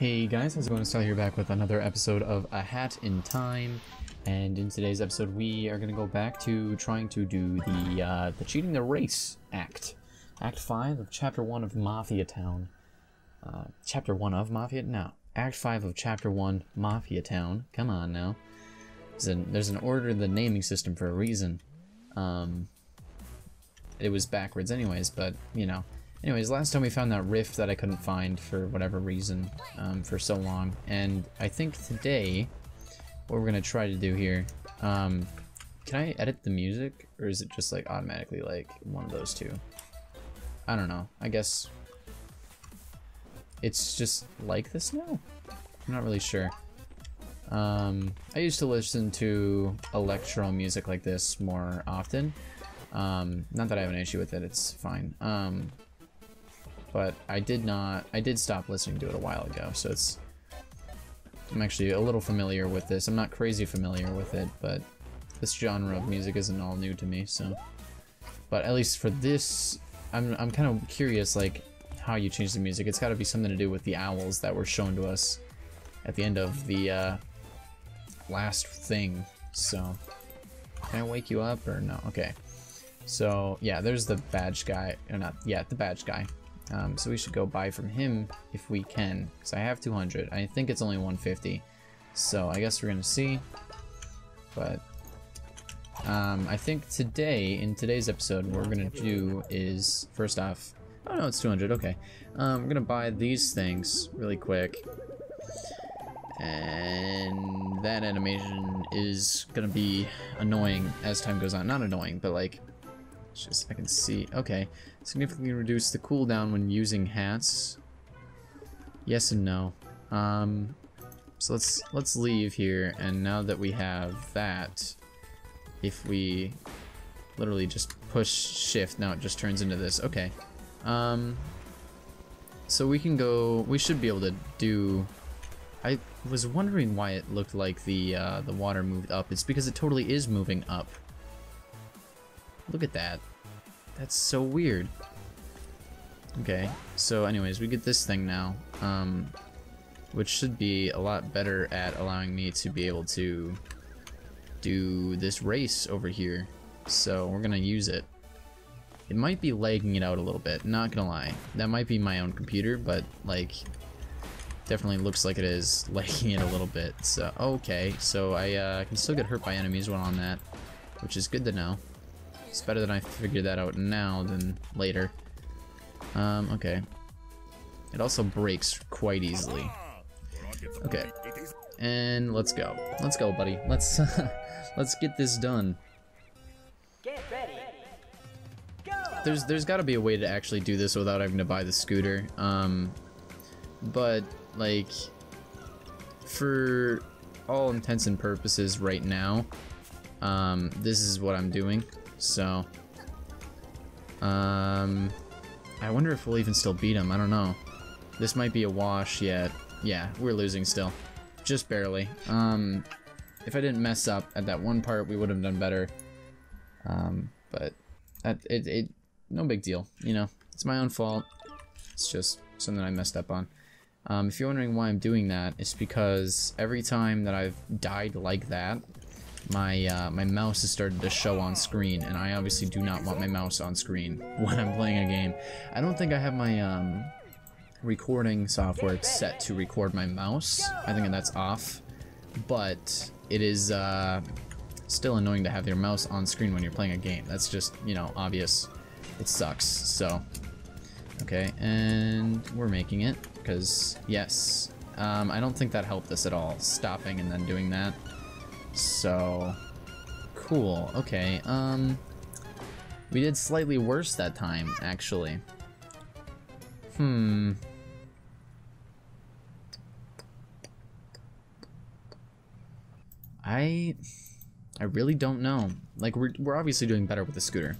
Hey guys, how's it going? Style here back with another episode of A Hat in Time. And in today's episode, we are going to go back to trying to do the, uh, the Cheating the Race Act. Act 5 of Chapter 1 of Mafia Town. Uh, chapter 1 of Mafia? No. Act 5 of Chapter 1, Mafia Town. Come on now. There's an, there's an order in the naming system for a reason. Um, it was backwards anyways, but, you know. Anyways, last time we found that rift that I couldn't find for whatever reason um, for so long. And I think today, what we're going to try to do here, um, can I edit the music? Or is it just like automatically like one of those two? I don't know. I guess it's just like this now? I'm not really sure. Um, I used to listen to electro music like this more often. Um, not that I have an issue with it, it's fine. Um, but I did not, I did stop listening to it a while ago, so it's, I'm actually a little familiar with this. I'm not crazy familiar with it, but this genre of music isn't all new to me, so. But at least for this, I'm, I'm kind of curious, like, how you change the music. It's got to be something to do with the owls that were shown to us at the end of the uh, last thing, so. Can I wake you up or no? Okay. So, yeah, there's the badge guy, or not, yeah, the badge guy. Um, so we should go buy from him if we can, because I have 200. I think it's only 150. So I guess we're going to see. But um, I think today, in today's episode, what we're going to do is, first off, oh no, it's 200, okay. Um, we're going to buy these things really quick. And that animation is going to be annoying as time goes on. Not annoying, but like just I can see. Okay. Significantly reduce the cooldown when using hats. Yes and no. Um, so let's let's leave here, and now that we have that, if we literally just push shift, now it just turns into this. Okay. Um, so we can go. We should be able to do. I was wondering why it looked like the uh, the water moved up. It's because it totally is moving up. Look at that. That's so weird. Okay, so anyways, we get this thing now, um, which should be a lot better at allowing me to be able to do this race over here. So we're gonna use it. It might be lagging it out a little bit, not gonna lie. That might be my own computer, but like, definitely looks like it is lagging it a little bit. So, okay, so I uh, can still get hurt by enemies while on that, which is good to know. It's better that I figure that out now than later. Um, okay. It also breaks quite easily. Okay. And let's go. Let's go, buddy. Let's let's get this done. There's there's got to be a way to actually do this without having to buy the scooter. Um, but like for all intents and purposes right now, um, this is what I'm doing. So, um, I wonder if we'll even still beat him. I don't know. This might be a wash yet. Yeah, we're losing still. Just barely. Um, if I didn't mess up at that one part, we would have done better. Um, but that, it, it, no big deal, you know. It's my own fault. It's just something I messed up on. Um, if you're wondering why I'm doing that, it's because every time that I've died like that, my uh, my mouse has started to show on screen, and I obviously do not want my mouse on screen when I'm playing a game. I don't think I have my um, recording software set to record my mouse. I think that's off, but it is uh, still annoying to have your mouse on screen when you're playing a game. That's just, you know, obvious. It sucks, so... Okay, and we're making it, because, yes. Um, I don't think that helped us at all, stopping and then doing that. So, cool. Okay, um, we did slightly worse that time, actually. Hmm. I, I really don't know. Like, we're, we're obviously doing better with the scooter.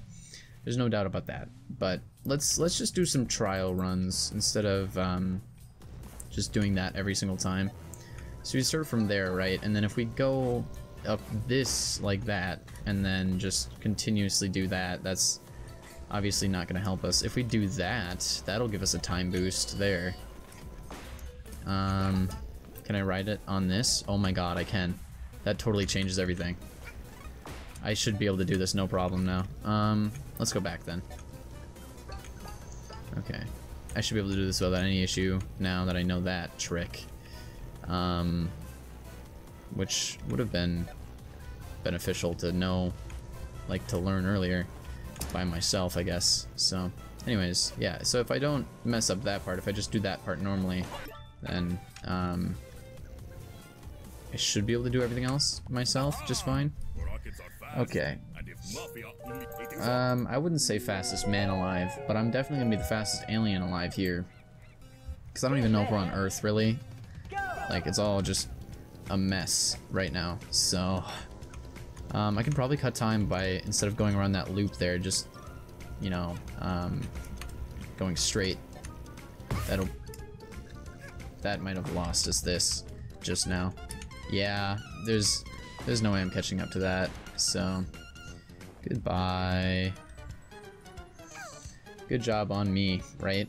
There's no doubt about that. But let's let's just do some trial runs instead of um, just doing that every single time. So we start from there, right? And then if we go up this like that, and then just continuously do that, that's obviously not going to help us. If we do that, that'll give us a time boost there. Um, can I ride it on this? Oh my god, I can. That totally changes everything. I should be able to do this no problem now. Um, let's go back then. Okay. I should be able to do this without any issue now that I know that trick. Um, which would have been beneficial to know, like to learn earlier by myself, I guess. So, anyways, yeah, so if I don't mess up that part, if I just do that part normally, then um, I should be able to do everything else myself just fine. Okay. Um, I wouldn't say fastest man alive, but I'm definitely gonna be the fastest alien alive here. Because I don't even know if we're on Earth, really. Like, it's all just a mess right now, so... Um, I can probably cut time by, instead of going around that loop there, just, you know, um, going straight. That'll... That might have lost us this just now. Yeah, there's there's no way I'm catching up to that, so goodbye. Good job on me, right?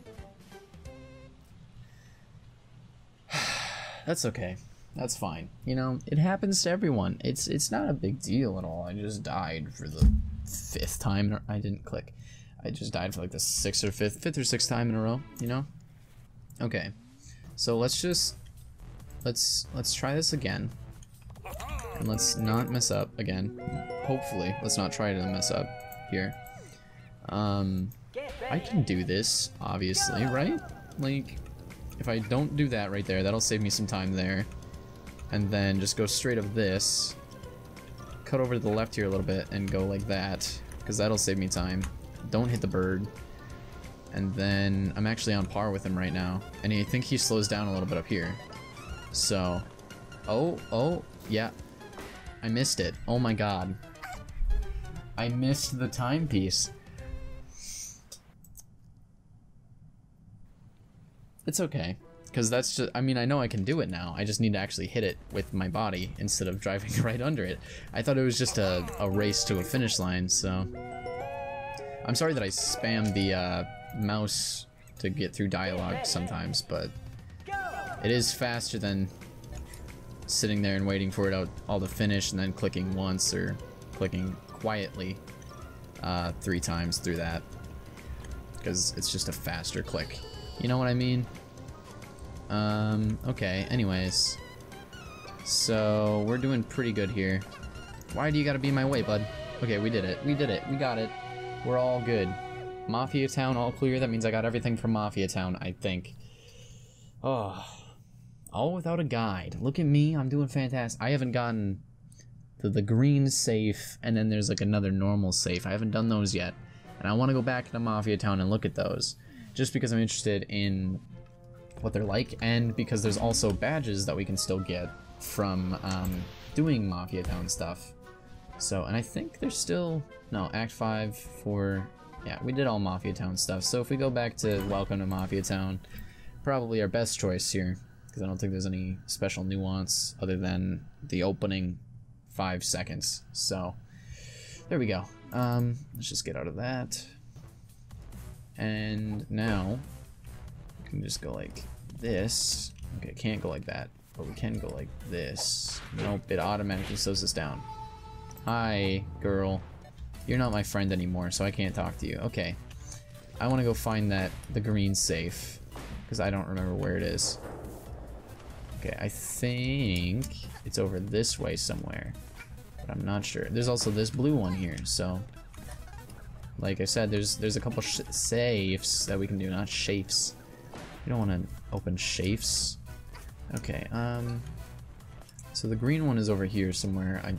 That's okay. That's fine. You know, it happens to everyone. It's it's not a big deal at all. I just died for the fifth time. I didn't click. I just died for like the sixth or fifth, fifth or sixth time in a row. You know. Okay. So let's just let's let's try this again. And let's not mess up again. Hopefully, let's not try to mess up here. Um, I can do this, obviously, right? Like, if I don't do that right there, that'll save me some time there and then just go straight of this, cut over to the left here a little bit, and go like that, because that'll save me time. Don't hit the bird. And then I'm actually on par with him right now, and I think he slows down a little bit up here. So, oh, oh, yeah, I missed it. Oh my god. I missed the timepiece. It's okay. Because that's just, I mean, I know I can do it now. I just need to actually hit it with my body instead of driving right under it. I thought it was just a, a race to a finish line, so. I'm sorry that I spam the uh, mouse to get through dialogue sometimes, but it is faster than sitting there and waiting for it out all to finish and then clicking once or clicking quietly uh, three times through that because it's just a faster click. You know what I mean? Um, okay, anyways. So, we're doing pretty good here. Why do you gotta be my way, bud? Okay, we did it. We did it. We got it. We're all good. Mafia Town all clear. That means I got everything from Mafia Town, I think. Oh. All without a guide. Look at me. I'm doing fantastic. I haven't gotten to the green safe, and then there's like another normal safe. I haven't done those yet. And I want to go back to Mafia Town and look at those. Just because I'm interested in what they're like, and because there's also badges that we can still get from um, doing Mafia Town stuff. So, and I think there's still, no, Act 5 for, yeah, we did all Mafia Town stuff. So if we go back to Welcome to Mafia Town, probably our best choice here, because I don't think there's any special nuance other than the opening five seconds. So, there we go. Um, let's just get out of that. And now, we can just go like this. Okay, can't go like that, but we can go like this. Nope, it automatically slows us down. Hi, girl. You're not my friend anymore, so I can't talk to you. Okay. I want to go find that, the green safe, because I don't remember where it is. Okay, I think it's over this way somewhere, but I'm not sure. There's also this blue one here, so like I said, there's there's a couple safes that we can do, not shapes. We don't want to open shapes. Okay, um... So the green one is over here somewhere, I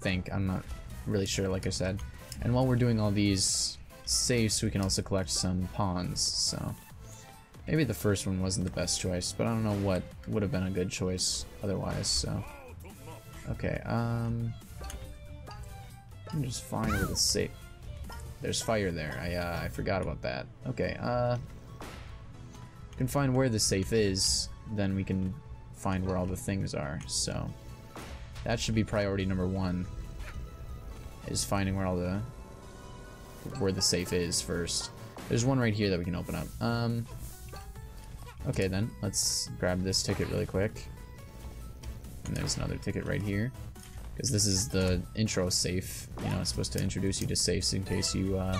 think. I'm not really sure, like I said. And while we're doing all these safes, we can also collect some pons, so... Maybe the first one wasn't the best choice, but I don't know what would have been a good choice otherwise, so... Okay, um... I'm just fine with the safe. There's fire there. I, uh, I forgot about that. Okay, uh can find where the safe is, then we can find where all the things are. So that should be priority number one. Is finding where all the where the safe is first. There's one right here that we can open up. Um, Okay then, let's grab this ticket really quick. And there's another ticket right here. Because this is the intro safe. You know, it's supposed to introduce you to safes in case you uh,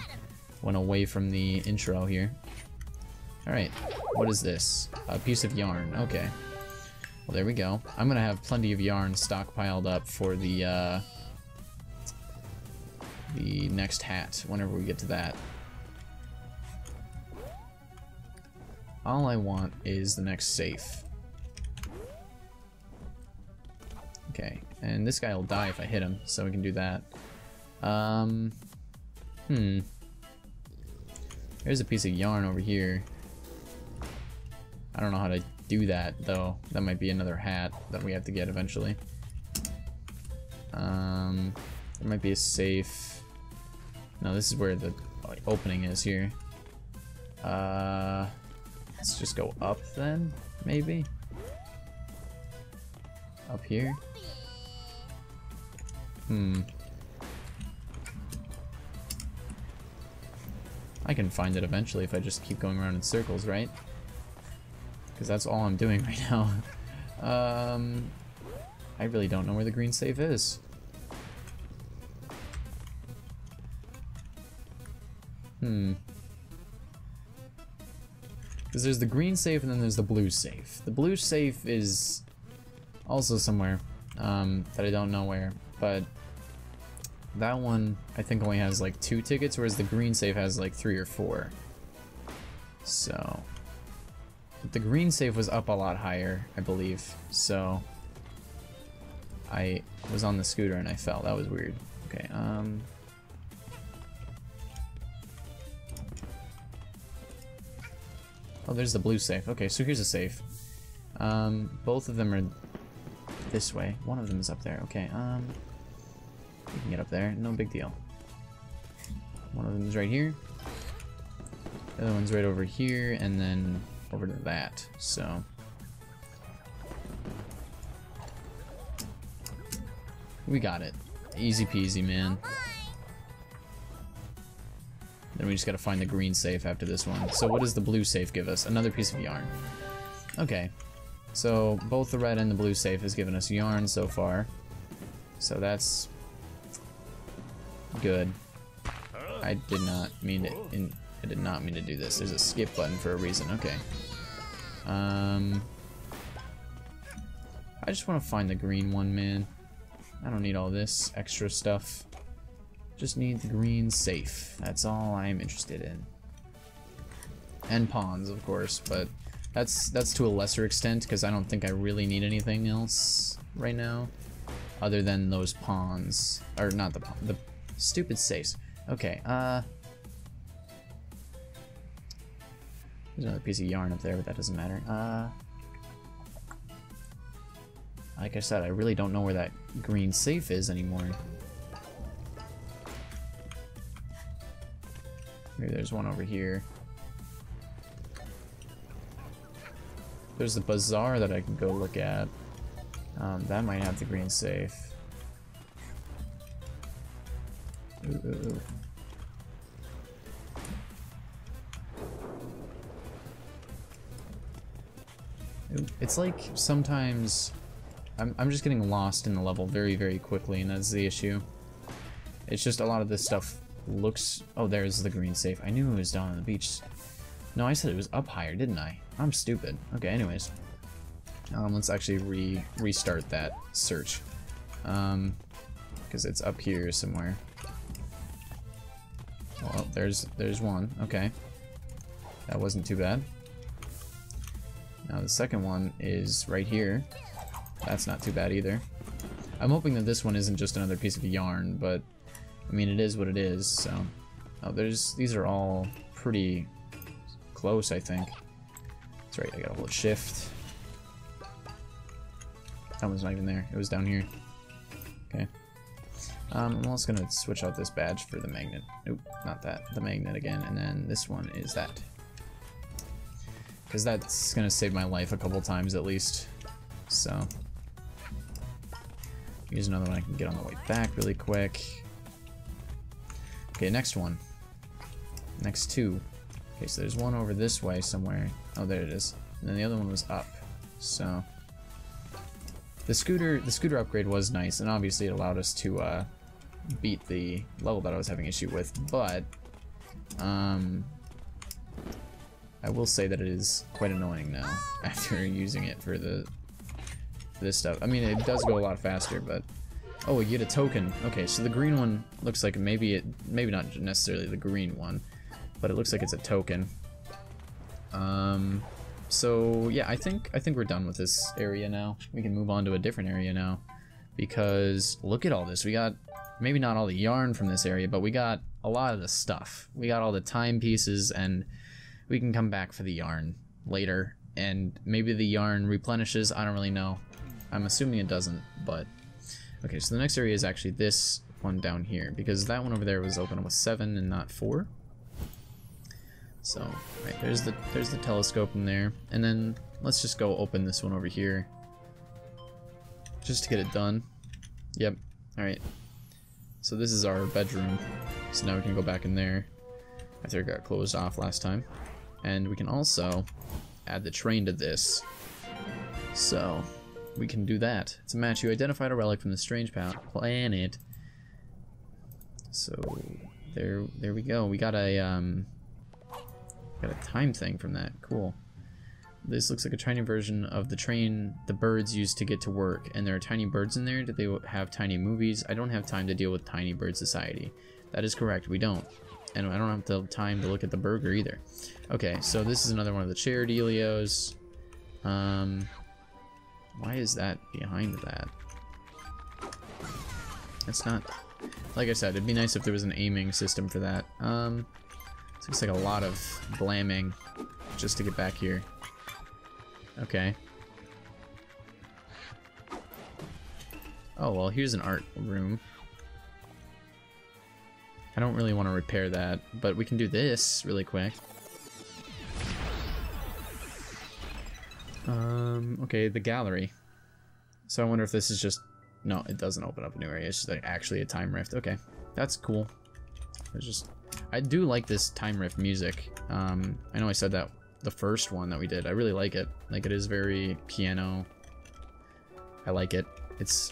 went away from the intro here. Alright, what is this? A piece of yarn, okay. Well, there we go. I'm gonna have plenty of yarn stockpiled up for the, uh, the next hat, whenever we get to that. All I want is the next safe. Okay, and this guy will die if I hit him, so we can do that. Um, hmm. There's a piece of yarn over here. I don't know how to do that, though. That might be another hat that we have to get eventually. Um, there might be a safe. No, this is where the opening is here. Uh, let's just go up then, maybe? Up here? Hmm. I can find it eventually if I just keep going around in circles, right? Because that's all I'm doing right now. um, I really don't know where the green safe is. Hmm. Because there's the green safe and then there's the blue safe. The blue safe is also somewhere um, that I don't know where, but that one I think only has like two tickets, whereas the green safe has like three or four. So, the green safe was up a lot higher, I believe. So, I was on the scooter and I fell. That was weird. Okay, um, Oh, there's the blue safe. Okay, so here's a safe. Um, both of them are this way. One of them is up there. Okay, um, we can get up there. No big deal. One of them is right here. The other one's right over here, and then over to that. So. We got it. Easy peasy, man. Then we just gotta find the green safe after this one. So what does the blue safe give us? Another piece of yarn. Okay. So both the red and the blue safe has given us yarn so far. So that's good. I did not mean to in I did not mean to do this. There's a skip button for a reason. Okay. Um I just want to find the green one, man. I don't need all this extra stuff. Just need the green safe. That's all I'm interested in. And pons, of course, but that's that's to a lesser extent because I don't think I really need anything else right now other than those pons. Or not the the stupid safes. Okay, uh There's another piece of yarn up there, but that doesn't matter. Uh like I said, I really don't know where that green safe is anymore. Maybe there's one over here. There's the bazaar that I can go look at. Um, that might have the green safe. Ooh, ooh, ooh. It's like sometimes I'm, I'm just getting lost in the level very, very quickly, and that's the issue. It's just a lot of this stuff looks... Oh, there's the green safe. I knew it was down on the beach. No, I said it was up higher, didn't I? I'm stupid. Okay, anyways. Um, let's actually re restart that search. Um, because it's up here somewhere. Well, there's there's one. Okay. That wasn't too bad. Now the second one is right here. That's not too bad either. I'm hoping that this one isn't just another piece of yarn, but I mean, it is what it is, so... Oh, there's... These are all pretty close, I think. That's right, I gotta hold shift. That one's not even there. It was down here. Okay. Um, I'm also gonna switch out this badge for the magnet. Nope, not that. The magnet again, and then this one is that. Because that's gonna save my life a couple times at least. So. Here's another one I can get on the way back really quick. Okay, next one. Next two. Okay, so there's one over this way somewhere. Oh, there it is. and then the other one was up. So the scooter, the scooter upgrade was nice, and obviously it allowed us to uh, beat the level that I was having issue with. But um, I will say that it is quite annoying now after using it for the for this stuff. I mean, it does go a lot faster, but oh, you get a token. Okay, so the green one looks like maybe it, maybe not necessarily the green one, but it looks like it's a token. Um, so yeah, I think I think we're done with this area now. We can move on to a different area now, because look at all this. We got maybe not all the yarn from this area, but we got a lot of the stuff. We got all the timepieces and we can come back for the yarn later. And maybe the yarn replenishes I don't really know. I'm assuming it doesn't but okay so the next area is actually this one down here because that one over there was open with seven and not four. So right there's the there's the telescope in there. And then let's just go open this one over here just to get it done. Yep all right. So this is our bedroom. So now we can go back in there after it got closed off last time and we can also add the train to this. So we can do that. It's a match. You identified a relic from the strange planet. So there, there we go. We got a um, got a time thing from that. Cool. This looks like a tiny version of the train the birds used to get to work. And there are tiny birds in there. Do they have tiny movies? I don't have time to deal with Tiny Bird Society. That is correct. We don't and I don't have the time to look at the burger either. Okay, so this is another one of the chair dealios. Um, why is that behind that? That's not... Like I said, it'd be nice if there was an aiming system for that. Um, looks like a lot of blamming just to get back here. Okay. Oh, well, here's an art room. I don't really want to repair that, but we can do this really quick. Um, okay, the gallery. So I wonder if this is just... No, it doesn't open up a new area. It's just like actually a time rift. Okay, that's cool. It's just... I do like this time rift music. Um, I know I said that the first one that we did. I really like it. Like, it is very piano. I like it. It's...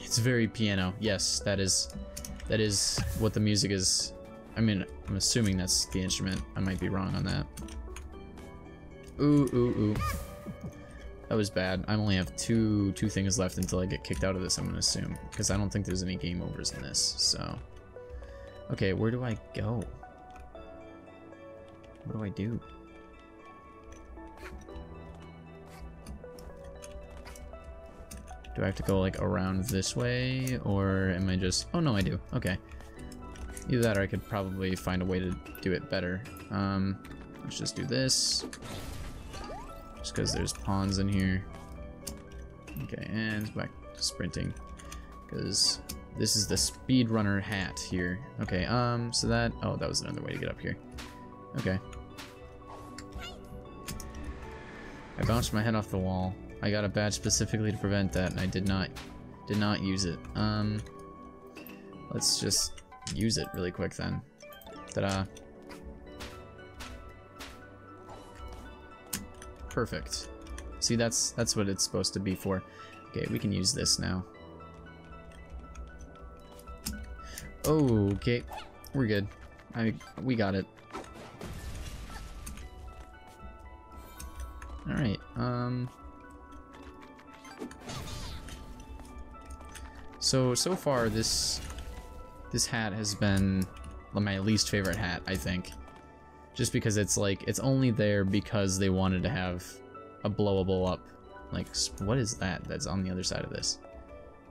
It's very piano. Yes, that is that is what the music is. I mean, I'm assuming that's the instrument. I might be wrong on that. Ooh, ooh, ooh. That was bad. I only have two two things left until I get kicked out of this, I'm gonna assume. Because I don't think there's any game overs in this, so... Okay, where do I go? What do I do? Do I have to go like around this way or am I just... Oh no, I do. Okay. Either that or I could probably find a way to do it better. Um, let's just do this. Just because there's pons in here. Okay, and back to sprinting. Because this is the speedrunner hat here. Okay, um, so that... Oh, that was another way to get up here. Okay. I bounced my head off the wall. I got a badge specifically to prevent that, and I did not did not use it. Um, let's just use it really quick then. Ta-da. Perfect. See, that's that's what it's supposed to be for. Okay, we can use this now. Okay, we're good. I we got it. All right. Um. So, so far, this this hat has been my least favorite hat, I think. Just because it's like, it's only there because they wanted to have a blowable up. Like, what is that that's on the other side of this?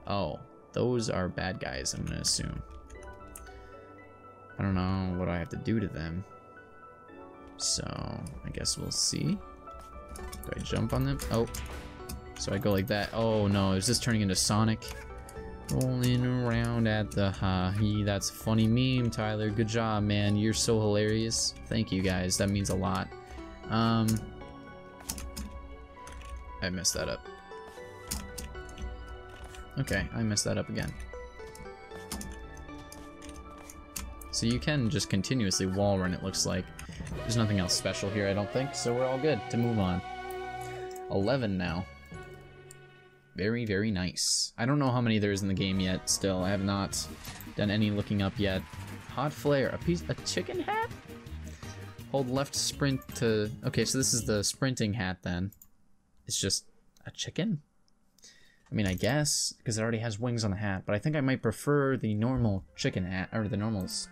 Oh, those are bad guys, I'm gonna assume. I don't know what I have to do to them. So, I guess we'll see. Do I jump on them? Oh. So I go like that. Oh no, is this turning into Sonic? Rolling around at the ha he that's a funny meme, Tyler. Good job, man. You're so hilarious. Thank you guys. That means a lot. Um I messed that up. Okay, I messed that up again. So you can just continuously wall run, it looks like. There's nothing else special here, I don't think, so we're all good to move on. 11 now. Very, very nice. I don't know how many there is in the game yet, still. I have not done any looking up yet. Hot flare, a piece, a chicken hat? Hold left sprint to, okay, so this is the sprinting hat then. It's just a chicken? I mean, I guess, because it already has wings on the hat, but I think I might prefer the normal chicken hat, or the normals.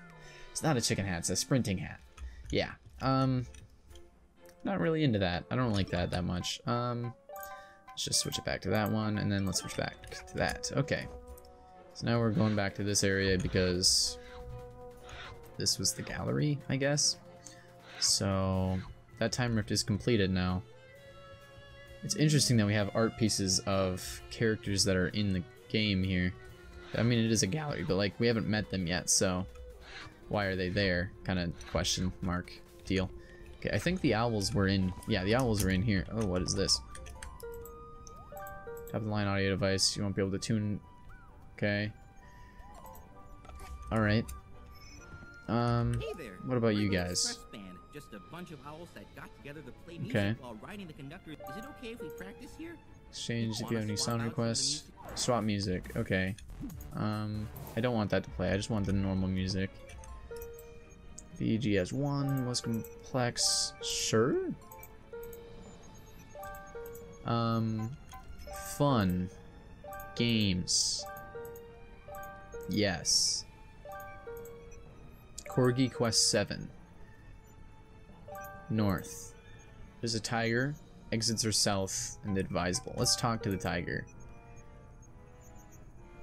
It's not a chicken hat, it's a sprinting hat. Yeah, um, not really into that. I don't like that that much. Um, let's just switch it back to that one, and then let's switch back to that. Okay, so now we're going back to this area because this was the gallery, I guess. So that time rift is completed now. It's interesting that we have art pieces of characters that are in the game here. I mean, it is a gallery, but like we haven't met them yet, so why are they there? Kind of question mark deal. Okay, I think the owls were in. Yeah, the owls were in here. Oh, what is this? Top of the line audio device. You won't be able to tune. Okay. All right. Um. Hey there. What about you guys? Just a bunch of owls that got together to play music Okay. while riding the conductor. Is it okay if we practice here? Exchange if you have any sound out some of the requests. music? Swap music. Okay. Um. I don't want that to play. I just want the normal music. VG has one. Was complex. Sure. Um. Fun. Games. Yes. Corgi Quest 7. North. There's a tiger. Exits are south and advisable. Let's talk to the tiger.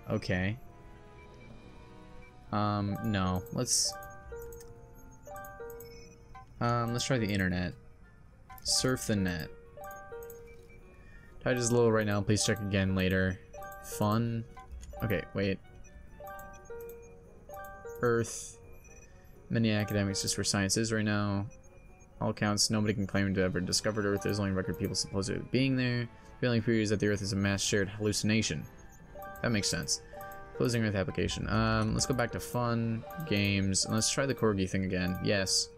Okay. Um, no. Let's... Um, let's try the internet. Surf the net. Tide is low right now. Please check again later. Fun. Okay, wait. Earth. Many academics just for sciences right now. All accounts, nobody can claim to have ever discovered Earth. There's only record people supposedly being there. The Feeling theory that the Earth is a mass shared hallucination. That makes sense. Closing Earth application. Um, let's go back to fun, games, let's try the Corgi thing again. Yes.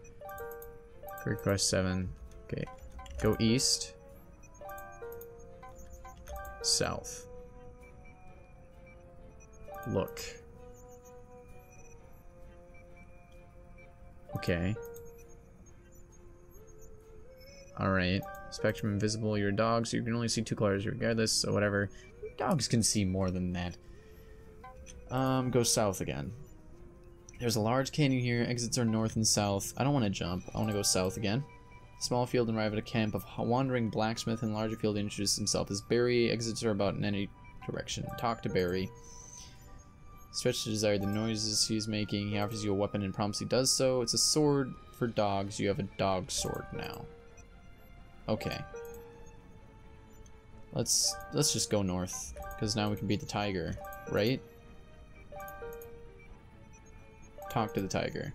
Request 7. Okay. Go east. South. Look. Okay. Alright. Spectrum invisible. You're a dog, so you can only see two colors regardless, so whatever. Dogs can see more than that. Um, go south again. There's a large canyon here. Exits are north and south. I don't want to jump. I want to go south again. Small field and arrive at a camp of wandering blacksmith and larger field introduces himself as Barry. Exits are about in any direction. Talk to Barry. Stretch to desire the noises he's making. He offers you a weapon and prompts he does so. It's a sword for dogs. You have a dog sword now. Okay. Let's let's just go north because now we can beat the tiger, right? Talk to the tiger.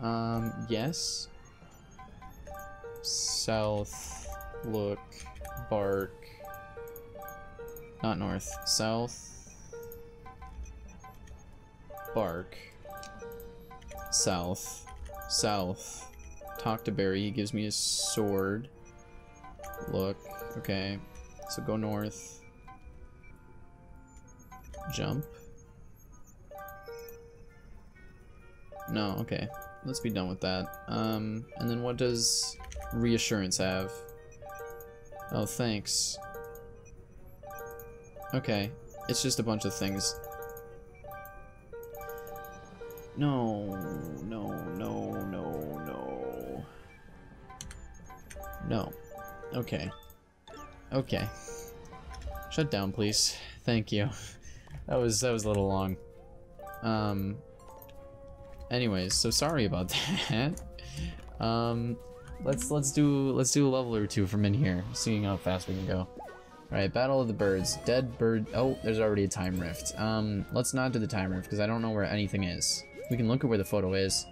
Um, yes. South, look, bark. Not north. South. Bark. South. South. Talk to Barry. He gives me his sword. Look. Okay. So go north. Jump. No, okay. Let's be done with that. Um, and then what does reassurance have? Oh, thanks. Okay. It's just a bunch of things. No, no, no, no, no. No. Okay. Okay. Shut down, please. Thank you. That was that was a little long. Um anyways, so sorry about that. um let's let's do let's do a level or two from in here, seeing how fast we can go. Alright, Battle of the Birds. Dead bird oh, there's already a time rift. Um let's not do the time rift because I don't know where anything is. We can look at where the photo is.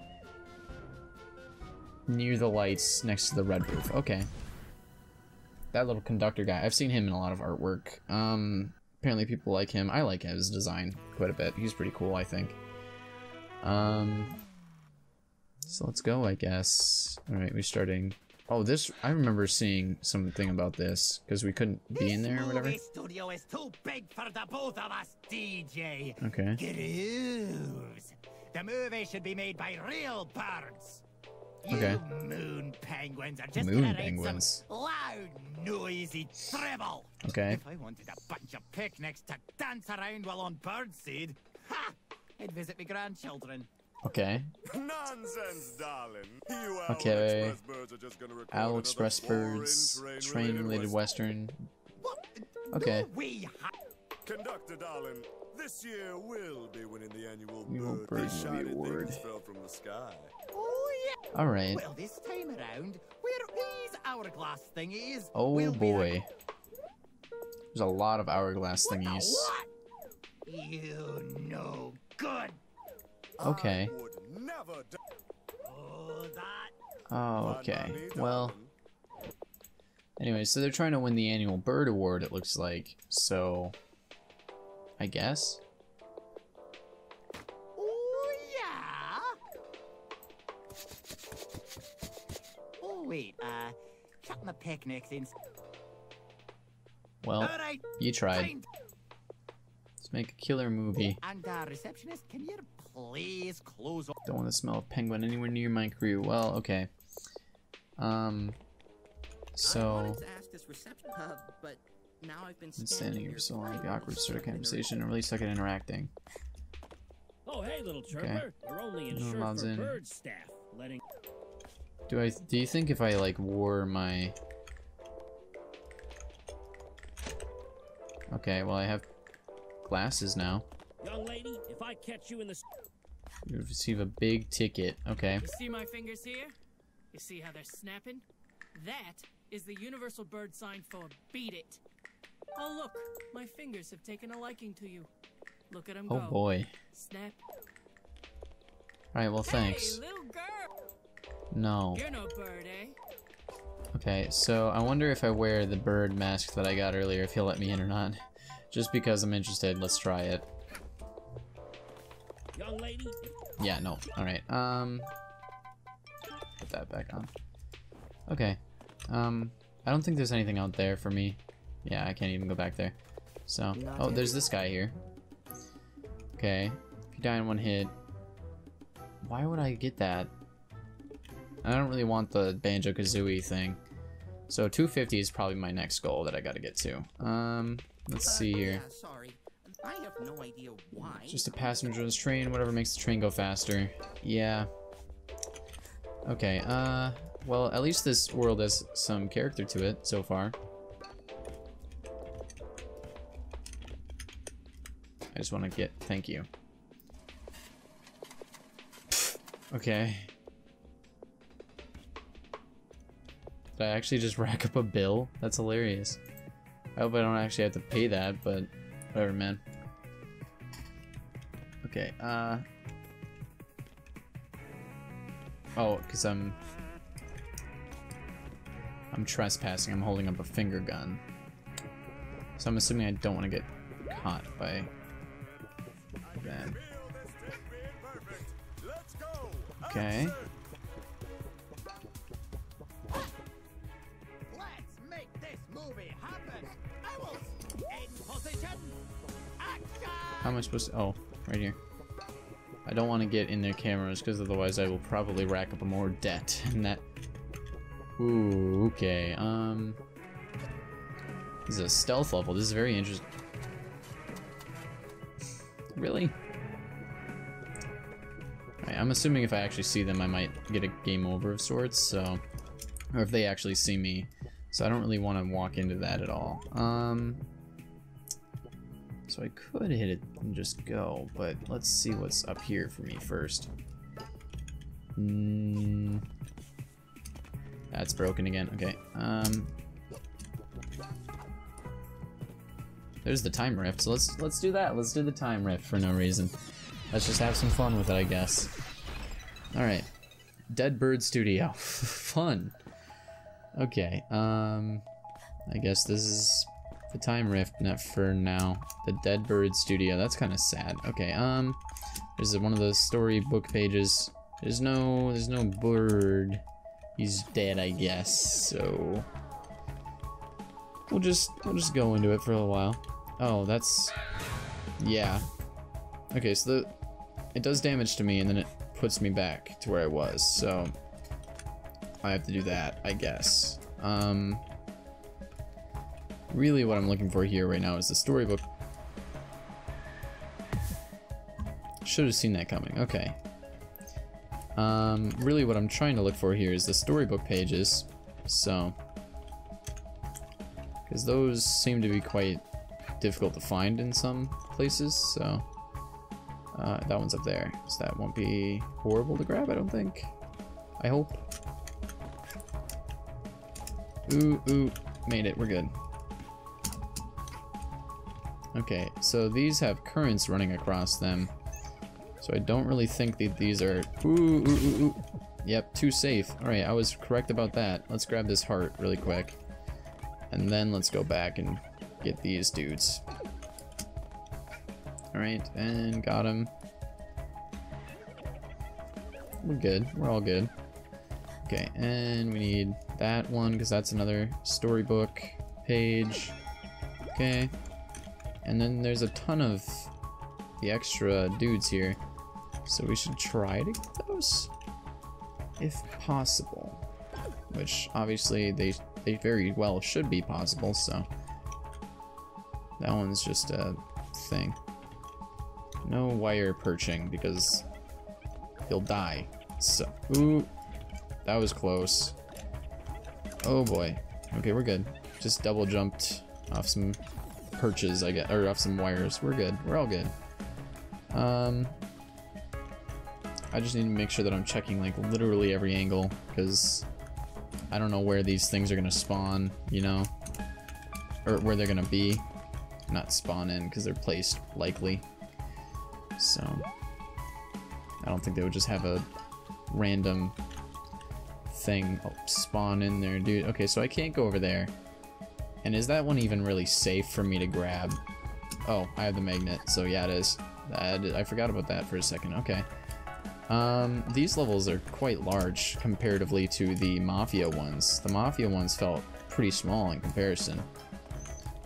Near the lights next to the red roof. Okay. That little conductor guy. I've seen him in a lot of artwork. Um apparently people like him. I like his design quite a bit. He's pretty cool, I think. Um so let's go, I guess. Alright, we're starting Oh, this I remember seeing something about this because we couldn't be in there or whatever. This studio is too big for the both of us, DJ. Okay. Grooves. The movie should be made by real birds. You Okay. moon penguins are just Moon gonna penguins. some loud, noisy dribble. Okay. If I wanted a bunch of picnics to dance around while on birdseed, ha! I'd visit my grandchildren. Okay. Nonsense, darling. You Okay. Owl Express birds are just gonna Owl Express birds, train-related train-related western. western. What? Okay. No, we ha- Conductor, darling. This year will be winning the annual Annual bird, Bird These Movie shiny Award. fell from the sky. Oh, yeah. All right. Well, this time around, where these hourglass thingies? Oh will boy. There's a lot of hourglass What the thingies. what? You know good. Okay. I would never d- Oh. Oh, okay. Well, anyway, so they're trying to win the annual bird award. It looks like. So, I guess. Oh, yeah. Oh, wait, uh, shut my picnics in. Well, All right, you tried. Fine. Let's make a killer movie. And, uh, receptionist, can you please close? Don't want the smell of penguin anywhere near my crew. Well, okay. Um. So, wanted to ask this reception, uh, but now I've been been standing standing here here so long, quiet the awkward sort of and conversation, and really suck at interacting. Oh, hey, little chirper. You're only insured nods for in. bird staff. Letting Do I? Do you think if I like wore my? Okay, well I have glasses now. young lady, if I catch you in the You receive a big ticket. Okay. You see my fingers here? You see how they're snapping? That is the universal bird sign for beat it. Oh look, my fingers have taken a liking to you. Look at them Oh go. boy. Snap. Alright, well thanks. Hey, little girl. No. You're no bird, eh? Okay, so I wonder if I wear the bird mask that I got earlier, if he'll let me in or not. Just because I'm interested, let's try it. young lady. Yeah, no. Alright, um... Put that back on. Okay. Um, I don't think there's anything out there for me. Yeah, I can't even go back there. So, oh, there's this guy here. Okay. If you die in one hit... Why would I get that? I don't really want the Banjo-Kazooie thing. So 250 is probably my next goal that I gotta get to. Um, let's Uh, see here. I have no idea why. Just a passenger on this train, whatever makes the train go faster. Yeah. Okay, uh, well, at least this world has some character to it so far. I just want to get, thank you. Okay. Did I actually just rack up a bill? That's hilarious. I hope I don't actually have to pay that, but whatever, man. Okay, uh... Oh, because I'm... I'm trespassing. I'm holding up a finger gun. So I'm assuming I don't want to get caught by that. Feel this take being perfect. Let's go. Okay. Am I supposed to... Oh, right here. I don't want to get in their cameras because otherwise I will probably rack up more debt. And that... Ooh, okay. Um... This is a stealth level. This is very interesting. Really? Alright, I'm assuming if I actually see them, I might get a game over of sorts, so... Or if they actually see me. So I don't really want to walk into that at all. Um... So I could hit it and just go, but let's see what's up here for me first. Mm, that's broken again. Okay. Um, there's the time rift. So let's let's do that. Let's do the time rift for no reason. Let's just have some fun with it, I guess. All right. Dead Bird Studio. fun. Okay. Um, I guess this is the time rift net for now. The Dead Bird Studio. That's kind of sad. Okay. Um, there's one of those storybook pages. There's no, there's no bird. he's dead, I guess. So we'll just we'll just go into it for a while. Oh, that's yeah. Okay, so the it does damage to me, and then it puts me back to where I was. So I have to do that, I guess. Um, really, what I'm looking for here right now is the storybook. Should have seen that coming. Okay. Um, really, what I'm trying to look for here is the storybook pages. So, because those seem to be quite difficult to find in some places. So, uh, that one's up there. So that won't be horrible to grab, I don't think. I hope. Ooh, ooh, made it, we're good. Okay, so these have currents running across them. So I don't really think that these are... Ooh, ooh, ooh, ooh. Yep, too safe. Alright, I was correct about that. Let's grab this heart really quick. And then let's go back and get these dudes. Alright, and got him. We're good. We're all good. Okay, and we need that one because that's another storybook page. Okay. And then there's a ton of the extra dudes here. So we should try to get those if possible. Which obviously they they very well should be possible, so that one's just a thing. No wire perching because he'll die. So, ooh, that was close. Oh boy. Okay, we're good. Just double jumped off some perches, I get, or off some wires. We're good. We're all good. Um, I just need to make sure that I'm checking like literally every angle because I don't know where these things are gonna spawn, you know, or where they're gonna be. Not spawn in because they're placed likely. So I don't think they would just have a random thing spawn in there, dude. Okay, so I can't go over there. And is that one even really safe for me to grab? Oh, I have the magnet, so yeah, it is. I forgot about that for a second. Okay. Um, these levels are quite large comparatively to the Mafia ones. The Mafia ones felt pretty small in comparison.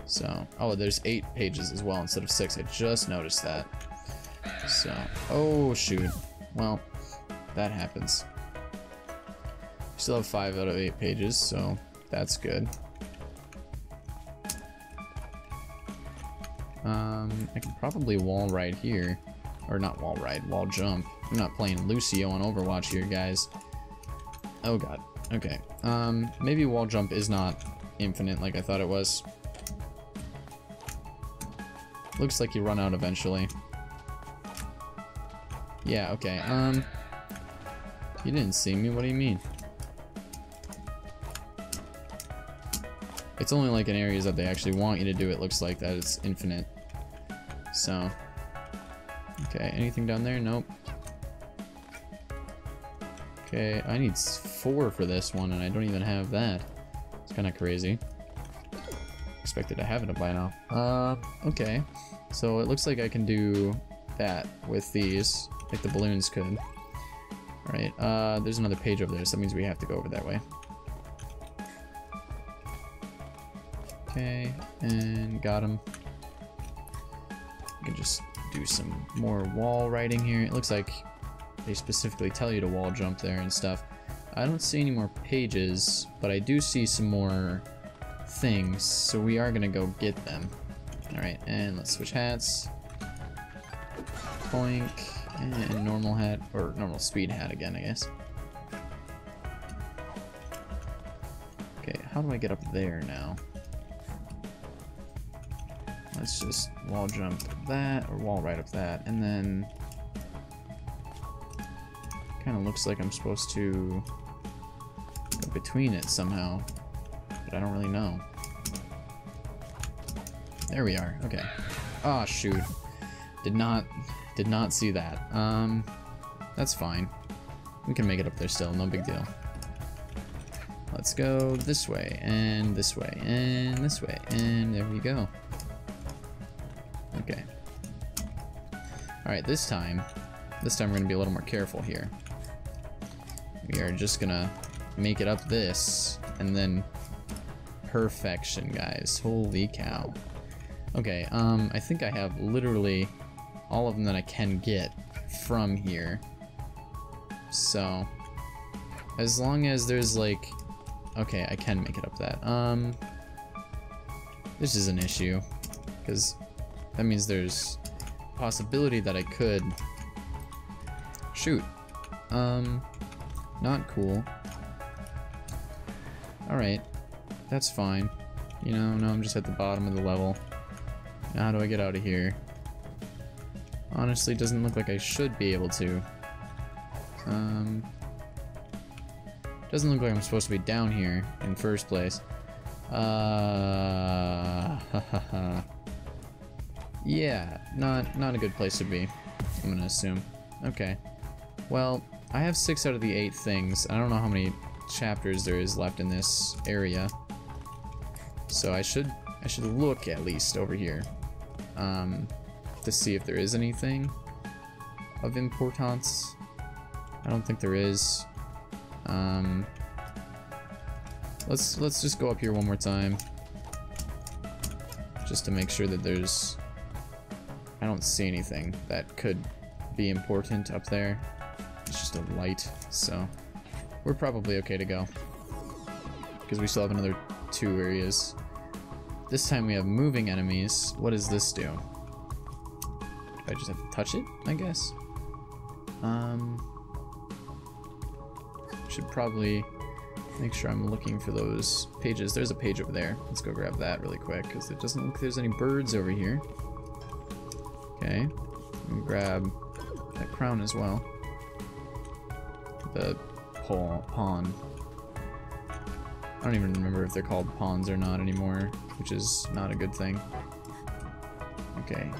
So, oh, there's eight pages as well instead of six. I just noticed that. So, oh shoot. Well, that happens. Still have five out of eight pages, so that's good. Um, I can probably wall ride here. Or not wall ride, wall jump. I'm not playing Lucio on Overwatch here, guys. Oh god. Okay. Um, maybe wall jump is not infinite like I thought it was. Looks like you run out eventually. Yeah, okay. Um, you didn't see me, what do you mean? It's only like in areas that they actually want you to do it looks like that it's infinite. So, okay, anything down there? Nope. Okay, I need four for this one, and I don't even have that. It's kind of crazy. Expected to have it by now. Uh, okay. So it looks like I can do that with these, like the balloons could. Alright, uh, there's another page over there, so that means we have to go over that way. Okay, and got him. We can just do some more wall writing here. It looks like they specifically tell you to wall jump there and stuff. I don't see any more pages, but I do see some more things, so we are gonna go get them. Alright, and let's switch hats. Poink, and normal hat, or normal speed hat again, I guess. Okay, how do I get up there now? Let's just wall jump that, or wall right up that, and then kind of looks like I'm supposed to go between it somehow, but I don't really know. There we are, okay. Oh shoot. Did not, did not see that. Um, that's fine. We can make it up there still, no big deal. Let's go this way, and this way, and this way, and there we go. Alright, this time, this time we're going to be a little more careful here. We are just gonna make it up this, and then perfection, guys. Holy cow. Okay, um, I think I have literally all of them that I can get from here. So, as long as there's like, okay, I can make it up that. Um, this is an issue, because that means there's possibility that I could shoot. Um, not cool. Alright, that's fine. You know, no, I'm just at the bottom of the level. Now how do I get out of here? Honestly, doesn't look like I should be able to. Um, doesn't look like I'm supposed to be down here in first place. Uh, yeah, not not a good place to be. I'm gonna assume. Okay. Well, I have six out of the eight things. I don't know how many chapters there is left in this area. So I should I should look at least over here. Um, to see if there is anything of importance. I don't think there is. Um, let's let's just go up here one more time, just to make sure that there's. I don't see anything that could be important up there. It's just a light, so we're probably okay to go because we still have another two areas. This time we have moving enemies. What does this do? I just have to touch it, I guess. Um, should probably make sure I'm looking for those pages. There's a page over there. Let's go grab that really quick because it doesn't look like there's any birds over here. Okay, grab that crown as well. The pon. I don't even remember if they're called pons or not anymore, which is not a good thing. Okay,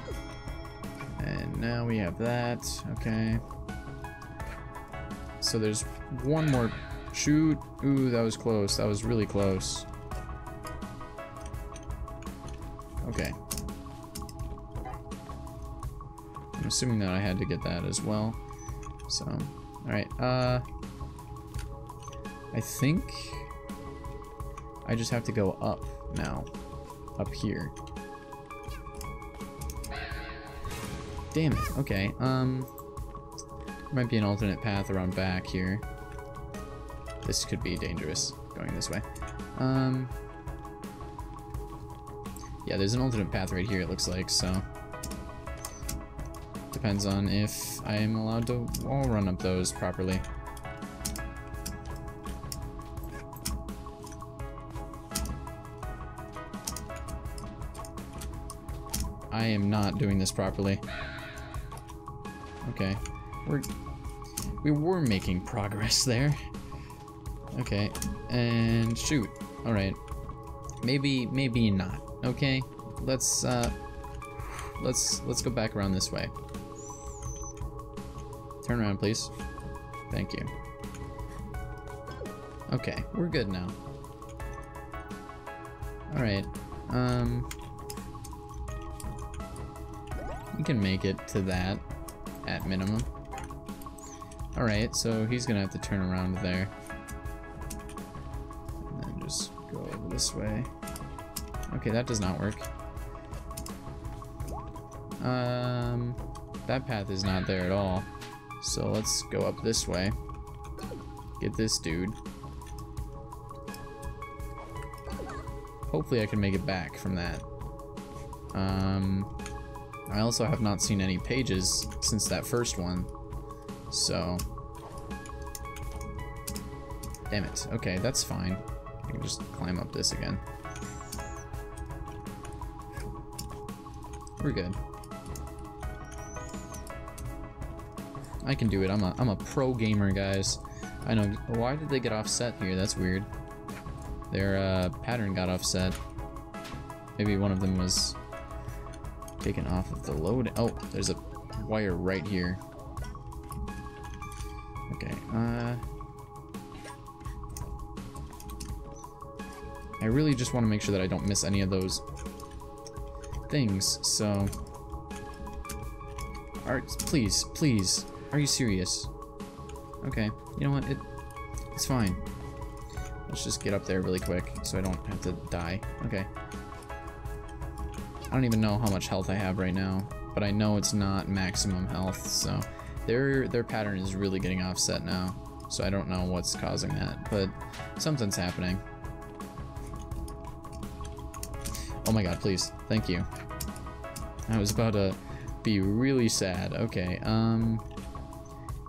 and now we have that, okay. So there's one more shoot. Ooh, that was close. That was really close. Okay. Assuming that I had to get that as well. So, alright, uh... I think I just have to go up now. Up here. Damn it. Okay, um... Might be an alternate path around back here. This could be dangerous, going this way. Um... Yeah, there's an alternate path right here, it looks like, so... Depends on if I am allowed to wall run up those properly. I am not doing this properly. Okay. We're we were making progress there. Okay. And shoot. Alright. Maybe maybe not. Okay. Let's uh let's let's go back around this way. Turn around, please. Thank you. Okay, we're good now. Alright. Um we can make it to that at minimum. Alright, so he's gonna have to turn around there. And then just go over this way. Okay, that does not work. Um, that path is not there at all. So let's go up this way. Get this dude. Hopefully I can make it back from that. Um, I also have not seen any pages since that first one. So... Damn it. Okay, that's fine. I can just climb up this again. We're good. I can do it. I'm a, I'm a pro gamer, guys. I know. Why did they get offset here? That's weird. Their uh, pattern got offset. Maybe one of them was taken off of the load. Oh, there's a wire right here. Okay, uh... I really just want to make sure that I don't miss any of those things, so... Alright, please, please. Are you serious? Okay, you know what, it, it's fine. Let's just get up there really quick so I don't have to die. Okay. I don't even know how much health I have right now, but I know it's not maximum health, so their their pattern is really getting offset now. So I don't know what's causing that, but something's happening. Oh my god, please. Thank you. I was about to be really sad. Okay, um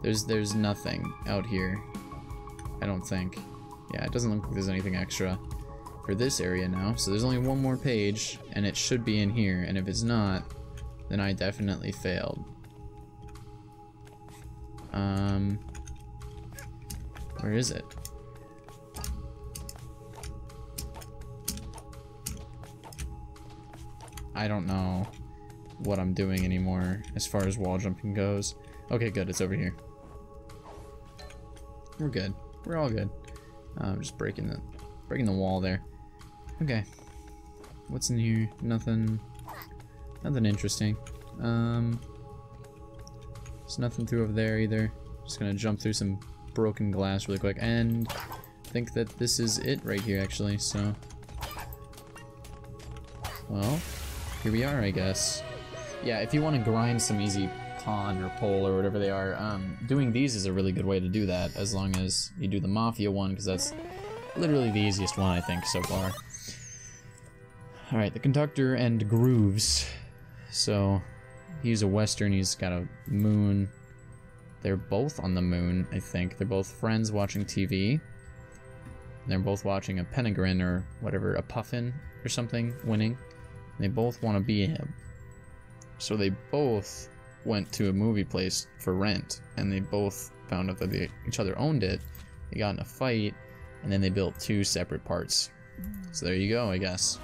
there's there's nothing out here. I don't think. Yeah, it doesn't look like there's anything extra for this area now. So there's only one more page, and it should be in here. And if it's not, then I definitely failed. Um, where is it? I don't know what I'm doing anymore as far as wall jumping goes. Okay, good, it's over here. We're good. We're all good. Uh, I'm just breaking the breaking the wall there. Okay. What's in here? Nothing. Nothing interesting. Um. There's nothing through over there either. Just gonna jump through some broken glass really quick, and think that this is it right here actually. So. Well, here we are, I guess. Yeah, if you want to grind some easy pon or pole or whatever they are, um, doing these is a really good way to do that, as long as you do the Mafia one, because that's literally the easiest one, I think, so far. Alright, the conductor and grooves. So, he's a western, he's got a moon. They're both on the moon, I think. They're both friends watching TV. They're both watching a Penegrin or whatever, a Puffin or something, winning. They both want to be him. So they both went to a movie place for rent, and they both found out that they, each other owned it. They got in a fight, and then they built two separate parts. So there you go, I guess.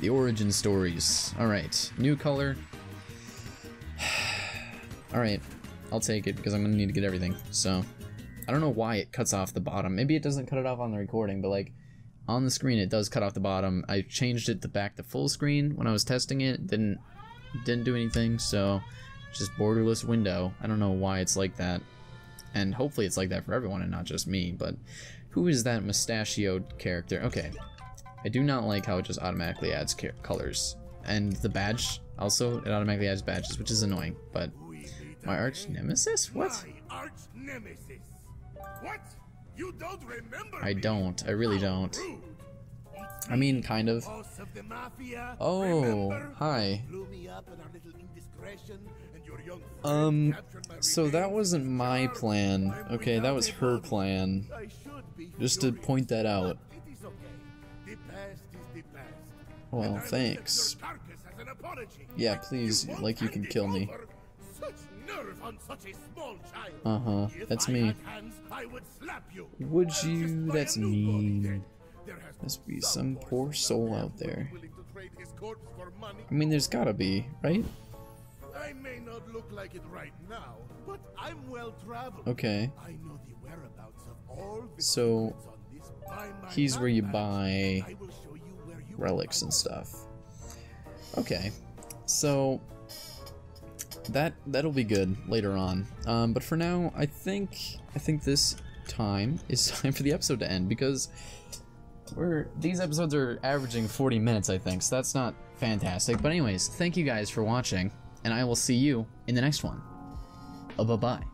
The origin stories. Alright, new color. Alright, I'll take it because I'm gonna need to get everything. So, I don't know why it cuts off the bottom. Maybe it doesn't cut it off on the recording, but like, on the screen it does cut off the bottom. I changed it to back to full screen when I was testing it. Didn't didn't do anything, so just borderless window. I don't know why it's like that. And hopefully it's like that for everyone and not just me, but who is that mustachioed character? Okay. I do not like how it just automatically adds colors. And the badge, also, it automatically adds badges, which is annoying, but my arch nemesis? What? My arch nemesis. What? You don't remember I don't. I really don't. I mean, kind of. Of the mafia. Oh, hi. Blew me up in our little indiscretion, and your young Um, friend captured my so that wasn't my plan. Okay, that was her plan. I should be Just to point that out. but It is okay. The past is the past. Well, And I will thanks. accept your carcass as an apology. Yeah, please, like you can kill me. over. Such nerve on such a small child. Uh-huh, that's me. had hands, I would you. Would I'll you? just buy a That's mean. Must be some poor soul out there. willing to trade his corpse for money. I mean, there's gotta be, right? I may not look like it right now, but I'm well traveled. Okay. I know the whereabouts of all the So, secrets on this Buy My he's where you buy I will show you you relics and stuff. Okay, so that that'll be good later on. Um, but for now, I think I think this time is time for the episode to end because we're these episodes are averaging 40 minutes, I think. So that's not fantastic. But anyways, thank you guys for watching, and I will see you in the next one. Uh, bye bye.